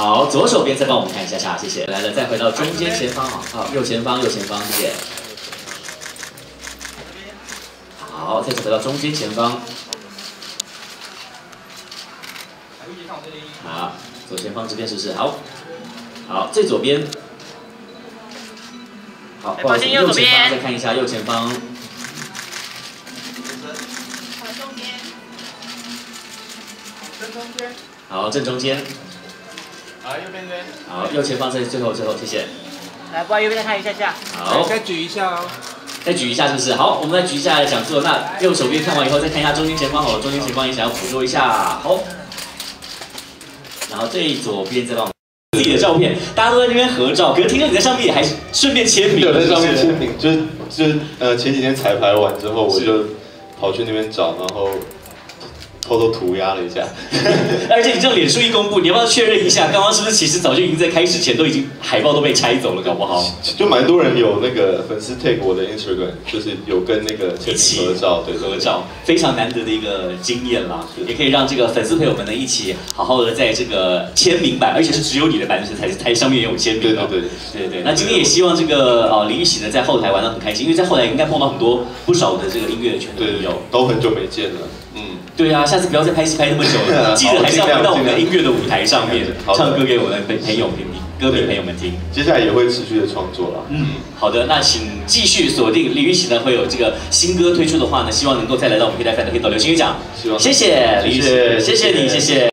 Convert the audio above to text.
好，左手边再帮我们看一下下，谢谢。来了，再回到中间前方啊，好，右前方，右前方，谢谢。好，再次回到中间前方。好，左前方这边是不是？好，好，最左边。好，不好意思，右前方再看一下右前方。好，正中间。好，右边边。好，右前方在最后最后，谢谢。来，不好右边再看一下下。好，再举一下哦。再举一下是不是？好，我们再举一下讲座。那右手边看完以后，再看一下中间前方，好了，中间前方也想要捕捉一下。好。然后最左边再帮我自己的照片，大家都在那边合照，可是听说你在上面也还顺便签名。有在上面签名，就是就是呃前几天彩排完之后，我就跑去那边找，然后。偷偷涂鸦了一下，而且你这样脸书一公布，你要不要确认一下？刚刚是不是其实早就已经在开始前都已经海报都被拆走了，搞不好？就蛮多人有那个粉丝 take 我的 Instagram，就是有跟那个一起合照，对合照，非常难得的一个经验啦，也可以让这个粉丝朋友们呢一起好好的在这个签名版，而且是只有你的版本才是台上面也有签名对对对对对。那今天也希望这个哦李玉玺呢在后台玩的很开心，因为在后台应该碰到很多不少的这个音乐圈的朋友，都很久没见了。对啊，下次不要再拍戏拍那么久了，记得还是要回到我们的音乐的舞台上面，唱歌给我的朋朋友听，歌迷朋友们听。接下来也会持续的创作了。嗯，好的，那请继续锁定李玉玺呢，会有这个新歌推出的话呢，希望能够再来到我们黑带饭的黑道流行乐奖。谢谢李玉玺，谢谢你，谢谢。